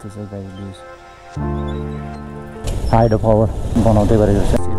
छ गाई views hide power बनाउँदै गरेको छ।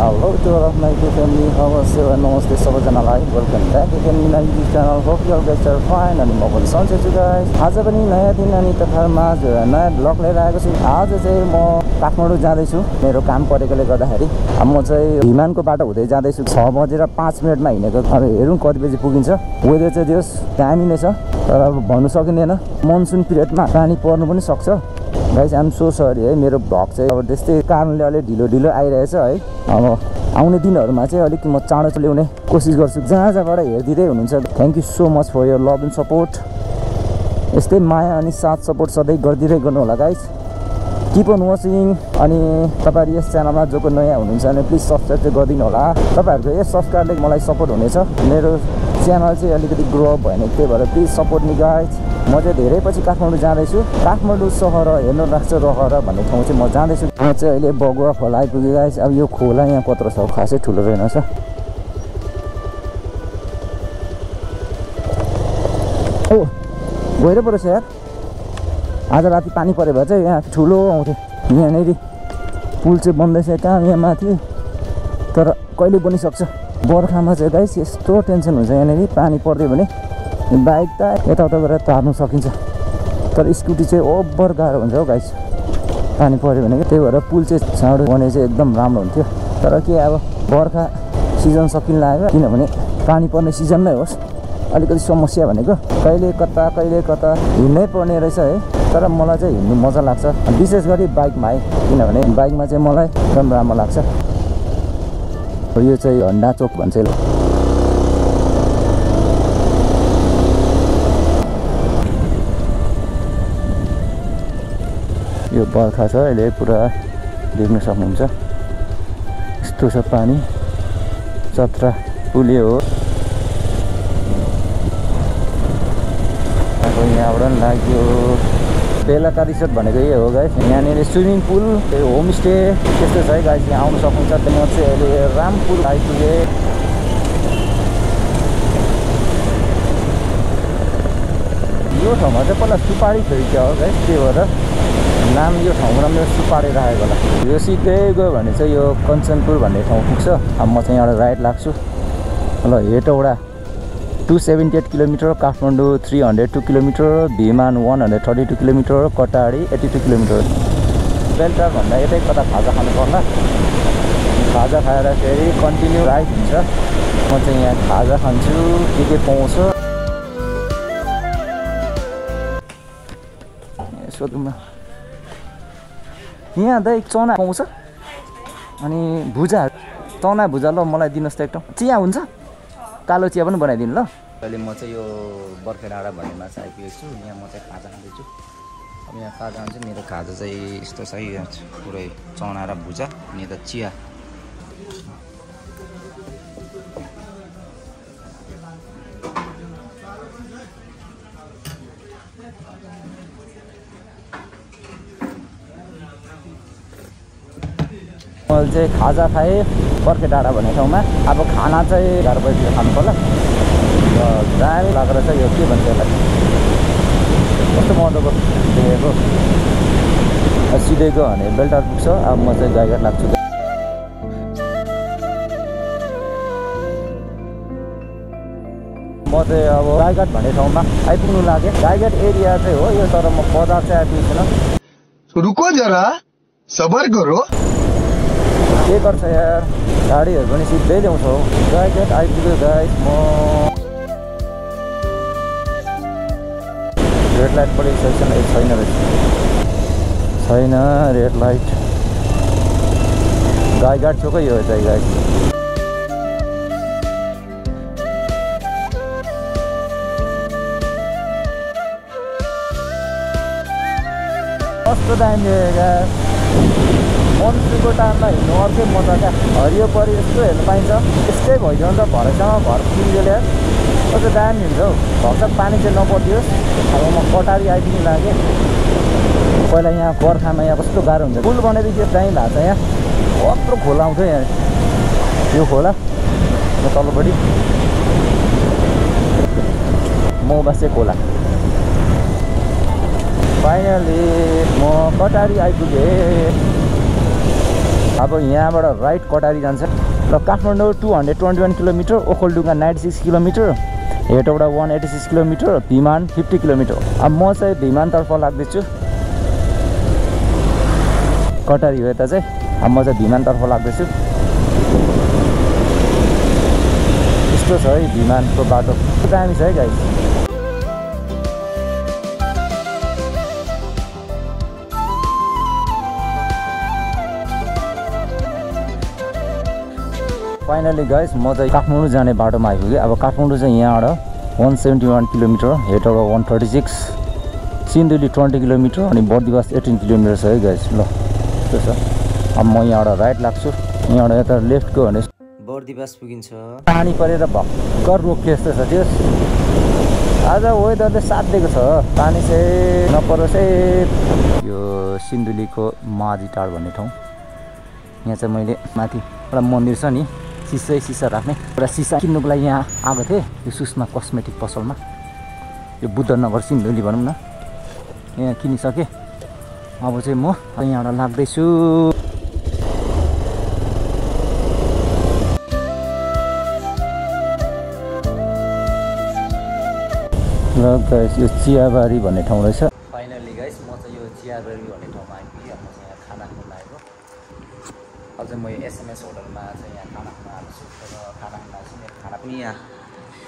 Hello to all of my to family अवश्य नमस्ते सबैजनालाई welcome back again Mina YouTube channel hope you are fine अनि म पनि सन्चै छु गाइस आज पनि नयाँ दिन अनि माझ नयाँ ब्लग लिएर आएको छु आज चाहिँ म काठमाडौँ जाँदैछु। मेरो काम परेकोले गर्दाखेरि। म चाहिँ हिमानको बाटो हुँदै जाँदैछु। छ बजेर पाँच मिनटमा हिँडेको। अब हेरौँ कति बजी पुगिन्छ। वेदर चाहिँ दियोस् दामी नै छ। तर अब भन्नु सकिँदैन। मनसुन पिरियडमा पानी पर्नु पनि सक्छ। गाइस आम सो सरी है। मेरो भ्लग चाहिँ अब त्यस्तै कारणले अलिक ढिलो ढिलो आइरहेछ है। अब आउने दिनहरूमा चाहिँ अलिक म चाँडो ल्याउने कोसिस गर्छु। जहाँ जहाँबाट हेरिदिँदै हुनुहुन्छ thank you so much for your love and support यस्तै माया अनि साथ सपोर्ट सधैँ गरिदिँदै गर्नु होला गाइस किप अन वाचिङ अनि तपाईँहरू यस च्यानलमा जो को नयाँ हुनुहुन्छ भने प्लिज सब्सक्राइब चाहिँ गरिदिनु होला तपाईँहरूको यस सब्सक्राइबले मलाई सपोर्ट हुनेछ। मेरो च्यानल चाहिँ अलिकति ग्रो अप भयो भने त्यही भएर प्लिज सपोर्ट नि गाइज म चाहिँ धेरै पछि काठमाडौँ जाँदैछु। काठमाडौँ सहर हेर्नु लाग्छ रहर भन्ने ठाउँ चाहिँ म जाँदैछु। म चाहिँ अहिले बगुवा खोला आइपुगेँ गाइस अब यो खोला यहाँ कत्रो छ? खासै ठुलो रहेनछ ओ गएर परेछ यार। आज राति पानी पऱ्यो भए चाहिँ यहाँ ठुलो आउँथ्यो। यहाँनिर पुल चाहिँ बन्दैछ कहाँ? यहाँ माथि। तर कहिले बनिसक्छ? बर्खामा चाहिँ गाइस यस्तो टेन्सन हुन्छ यहाँनिर पानी परिदियो भने बाइक त यताउता गरेर तार्नु सकिन्छ। तर स्कुटी चाहिँ ओभर गाह्रो हुन्छ हौ गाइस। पानी पऱ्यो भने त्यही भएर पुल चाहिँ चाँडो बने चाहिँ एकदम राम्रो हुन्थ्यो। तर के अब बर्खा सिजन सकिन लाग्यो किनभने पानी पर्ने सिजन नै होस्। अलिकति समस्या भनेको कहिले कता कहिले कता हिँड्नै पर्ने रहेछ है। तर मलाई चाहिँ हिँड्नु मजा लाग्छ। विशेष गरी बाइकमा है। किनभने बाइकमा चाहिँ मलाई एकदम राम्रो लाग्छ। यो चाहिँ हन्डा चोक भन्छ यो बर्खा छ अहिले पुरा देख्न सक्नुहुन्छ। यस्तो छ पानी चत्रा पुल्यो हो। अब यहाँबाट लाग्यो। बेलाका रिसोर्ट भनेको यही हो गाइस यहाँनिर स्विमिङ पुल होमस्टे त्यस्तो छ है गाइस यहाँ आउनु सक्नुहुन्छ। म चाहिँ अहिले रामपुर आइपुगेँ यो ठाउँमा चाहिँ पहिला सुपारी खेल्थ्यो हो गाइस त्यही भएर नाम यो ठाउँको नाम मेरो सुपारी राखेको होला। यो सिधै गयो भने चाहिँ यो कञ्चनपुर भन्ने ठाउँ पुग्छ। अब म चाहिँ यहाँबाट राइड लाग्छु। ल Hetauda. Two seventy eight kilometre Kathmandu three hundred two kilometre Bhiman one hundred thirty two kilometre Katari eighty two kilometre Beltar भन्दा यतै कता खाजा खानु पर्ला? खाजा खाएर फेरि कन्टिन्यू राइड हुन्छ। म चाहिँ यहाँ खाजा खान्छु। के के पाउँछ? सोधौँ न। यहाँ दाइ चना पाउँछ। अनि भुजा चना भुजा ल मलाई दिनुहोस् त एकदम चिया हुन्छ? कालो चिया पनि बनाइदिनु ल। अहिले म चाहिँ यो बर्खे डाँडा भन्नेमा चाहिँ आइपुगेको छु। यहाँ म चाहिँ खाजा खाँदैछु। अब यहाँ खाजा खान्छु मेरो खाजा चाहिँ यस्तो छ यहाँ पुरै चना र भुजा अनि यता चिया। मैले चाहिँ खाजा खाएँ बर्खे डाँडा भन्ने ठाउँमा। अब खाना चाहिँ एघार बजीतिर खानु पर्ला। र दामी लागेर चाहिँ यो के भन्छ यसलाई? कस्तो मजाको देखेको? सिधै गयो भने बेल्टार पुग्छ अब म चाहिँ गाईघाट लाग्छु। म चाहिँ अब गाईघाट भन्ने ठाउँमा आइपुग्नु लागेँ। गाईघाट एरिया चाहिँ हो यो तर म बजार चाहिँ आइपुगेको रुको जरा सबर करो के गर्छ यार गाडीहरू पनि सिधै ल्याउँछ हौ गाइड आइपुग्यो गाइड म रेड लाइट पढिसकेको छैन छैन रहेछ छैन रेड लाइट गाईघाट छोकै यो चाहिँ गाई कस्तो दामी देखेका मनसुनको टाइममा हिँड्नु अर्कै मजा क्या हरियो परि यस्तो हेर्नु पाइन्छ। यस्तै भइदियो नि त भरेसँग घर पुगिदियो यार कस्तो दामी हुन्छ हौ। भर्खर पानी चाहिँ नपरिदियोस्। अब म कटारी आइपुग्नु लागेँ। पहिला यहाँ बर्खामा यहाँ कस्तो गाह्रो हुन्छ। पुल बनाइदियो दामी भएको छ यहाँ। कत्रो खोला आउँथ्यो यहाँ। यो खोला तल्लोपट्टि मौबासे खोला। फाइनली म कटारी आइपुगेँ। अब यहाँबाट राइट कटारी जान्छ। र Kathmandu two hundred twenty one kilometre Okhaldhunga ninety six kilometre Hetauda one eighty six kilometre Bhiman fifty kilometre. अब म चाहिँ भिमानतर्फ लाग्दैछु। कटारी हो यता चाहिँ। अब म चाहिँ भिमानतर्फ लाग्दैछु। यस्तो छ है भिमानको बाटो। दामी छ है गाई फाइनली गाइस म चाहिँ काठमाडौँ जाने बाटोमा आइपुगेँ। अब काठमाडौँ चाहिँ यहाँबाट one seventy one kilometre Hetauda one thirty six Sindhuli twenty kilometre अनि बर्दिवास एटिन किलोमिटर छ है गाइस ल त्यस्तो छ। अब म यहाँबाट राइट लाग्छु। यहाँबाट यता लेफ्ट गयो भने बर्दिवास पुगिन्छ। पानी परेर भर्खर रोकियो जस्तो छ त्यो आज वेदरले साथ दिएको छ। पानी चाहिँ नपरोस् है। यो सिन्धुलीको माझी टाढ भन्ने ठाउँ। यहाँ चाहिँ मैले माथि एउटा मन्दिर छ नि। सिसै सिसा राख्ने। एउटा सिसा किन्नुको लागि यहाँ आएको थिएँ यो सुषमा कस्मेटिक पसलमा। यो बुद्धनगर सिन्धुली भनौँ न। यहाँ किनिसकेँ। अब चाहिँ म यहाँबाट लाग्दैछु। र गाइस यो चियाबारी भन्ने ठाउँ रहेछ। फाइनली गाइस म चाहिँ यो चियाबारी भन्ने ठाउँमा आइपुगेँ। अब म चाहिँ यहाँ खाना खान अब चाहिँ म यो एसएमएस होटलमा चाहिँ यहाँ खाना खान आएको छु र खाना खान आएको छु मेरो खाना पनि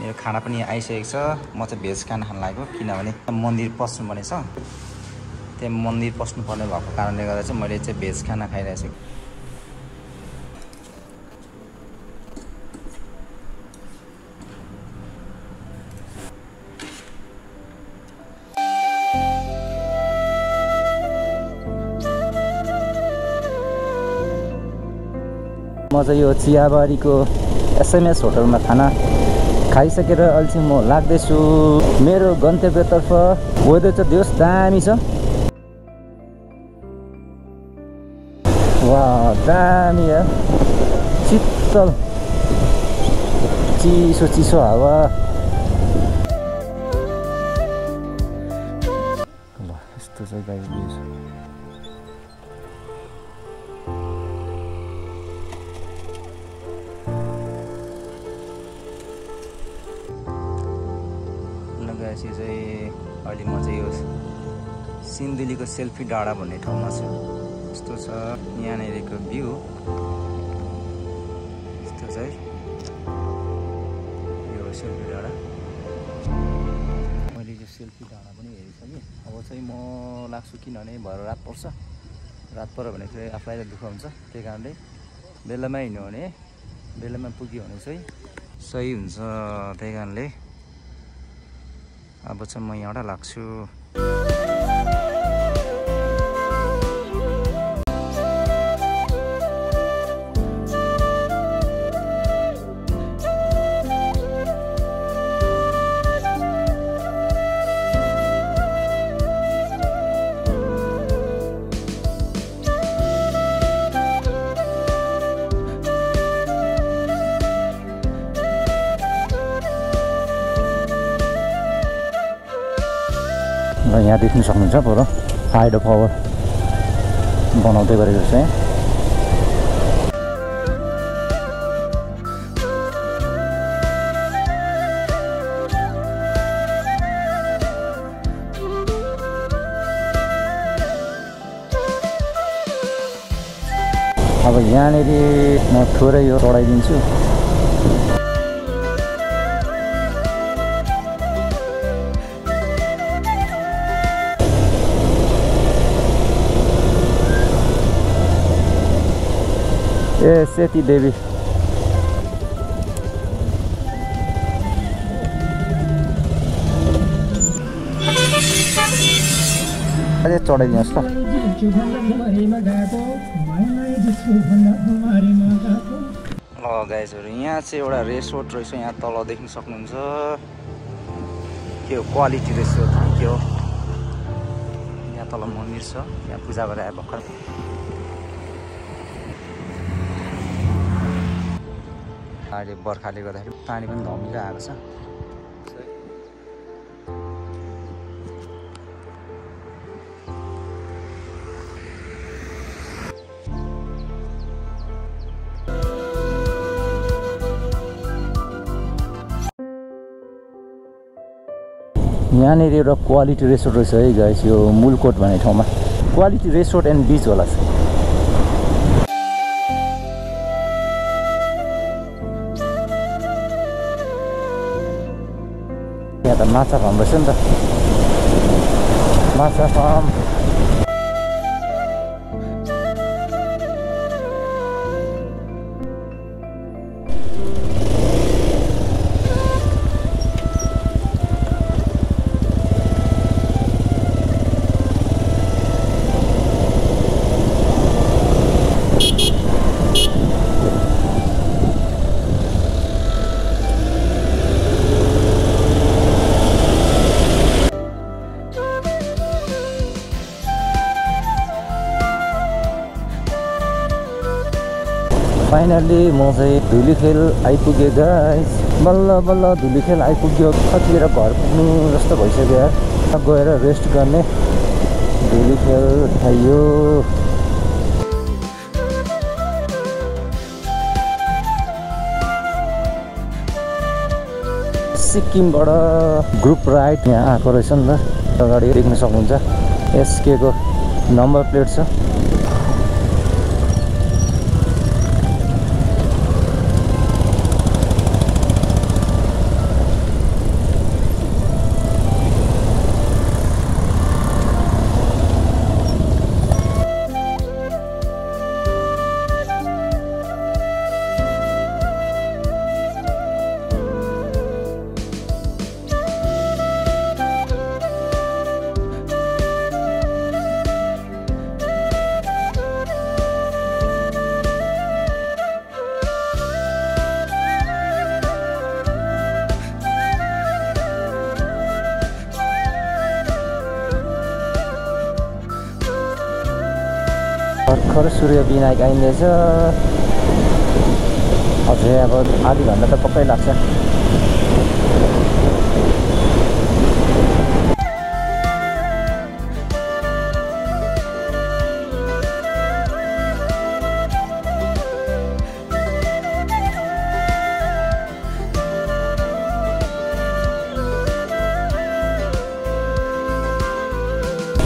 मेरो खाना पनि आइसकेको छ। म चाहिँ भेज खाना खान लागेको किनभने मन्दिर पस्नुपर्ने छ त्यहाँ मन्दिर पस्नुपर्ने भएको कारणले गर्दा चाहिँ मैले चाहिँ भेज खाना खाइरहेको छु म चाहिँ यो चियाबारीको एसएमएस होटलमा खाना खाइसकेर अहिले चाहिँ म लाग्दैछु। मेरो गन्तव्यतर्फ वेदर चाहिँ दियोस् दामी छ। वा दामी शीतल चिसो चिसो हावा। यस्तो चाहिँ गाई सिन्धुलीको सेल्फी डाँडा भन्ने ठाउँमा छु। यस्तो छ। यहाँनिरको भ्यू। यस्तो चाहिँ यो सेल्फी डाँडा। मैले यो सेल्फी डाँडा पनि हेरिसकेँ अब चाहिँ म लाग्छु किनभने भएर रात पर्छ। रात पऱ्यो भने चाहिँ आफूलाई त दुःख हुन्छ। त्यही कारणले बेलामा हिँड्यो भने बेलामा पुग्यो भने चाहिँ सही हुन्छ। त्यही कारणले अब चाहिँ म यहाँबाट लाग्छु। र यहाँ देख्न सक्नुहुन्छ पर हाइड्रो पावर बनाउँदै गरेको छ अब यहाँनिर म थोरै यो चढाइदिन्छु ए सेती देवी। अझै चढाइदिनुहोस् ल। गाइजहरू यहाँ चाहिँ एउटा रेसोर्ट रहेछ यहाँ तल देख्न सक्नुहुन्छ। के हो क्वालिटी रेसोर्ट के हो? यहाँ तल मन्दिर छ यहाँ पूजा गरेर भर्खर। अहिले बर्खाले गर्दाखेरि पानी पनि धमिलो आएको छ। यहाँनिर एउटा क्वालिटी रेसोर्ट रहेछ है गाइस यो मूलकोट भन्ने ठाउँमा। क्वालिटी रेसोर्ट एन्ड बिच होला माछा फार्म रहेछ नि त माछा फार्म फाइनल्ली म चाहिँ धुलीखेल आइपुगेँ गाइस बल्ल बल्ल धुलीखेल आइपुग्यो कतिखेर घर पुग्नु जस्तो भइसक्यो गएर रेस्ट गर्ने धुलीखेल खाइयो सिक्किमबाट ग्रुप राइड यहाँ आएको रहेछ नि त अगाडि देख्न सक्नुहुन्छ। एसकेको नम्बर प्लेट छ। भर्खर सूर्य विनायक आइँदैछ अझै अब आधी घन्टा त पक्कै लाग्छ।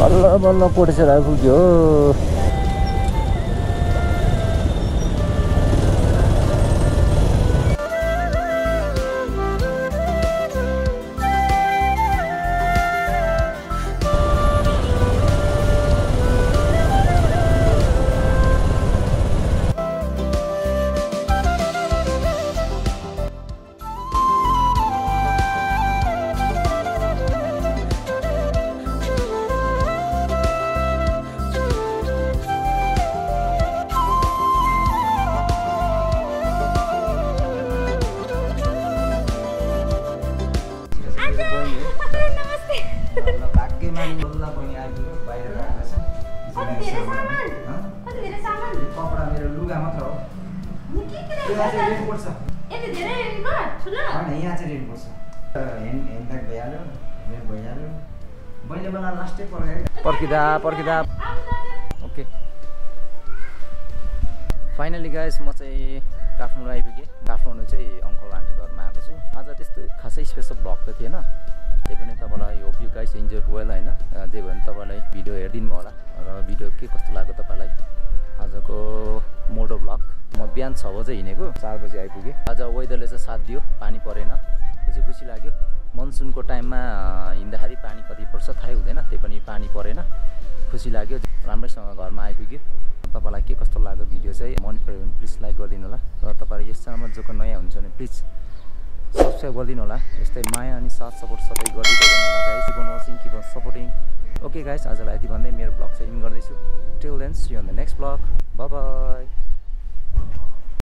बल्ल बल्ल कोटेश्वर आइपुग्यो भाग्यमानी पर्खिँदा पर्खिँदा ओके फाइनली गाइस म चाहिँ काठमाडौँ आइपुगेँ। काठमाडौँ चाहिँ अङ्कल आन्टी घरमा आएको छु। आज त्यस्तो खासै स्पेसल ब्लग त थिएन। त्यही पनि तपाईँलाई hope you guys enjoy well होइन? त्यही भएर तपाईँलाई भिडियो हेरिदिनु होला। र भिडियो के कस्तो लाग्यो तपाईँलाई? आजको मोटो ब्लग म बिहान छ बजे हिँडेको। चार बजी आइपुगेँ। आज वेदरले चाहिँ साथ दियो। पानी मनसुनको टाइममा हिँड्दाखेरि पानी कति पर्छ थाहै हुँदैन त्यही पनि पानी परेन। खुसी लाग्यो। राम्रैसँग घरमा आइपुग्यो। तपाईँलाई के कस्तो लाग्यो भिडियो चाहिँ? मन पऱ्यो भने प्लिज लाइक गरिदिनु होला। र तपाईँहरू यस च्यानलमा जो को नयाँ हुन्छ भने प्लिज सब्सक्राइब गरिदिनु होला। यस्तै माया अनि साथ support keep on supporting okay guys आजलाई यति भन्दै मेरो ब्लग चाहिँ इन गर्दैछु। Till then see on the next blog bye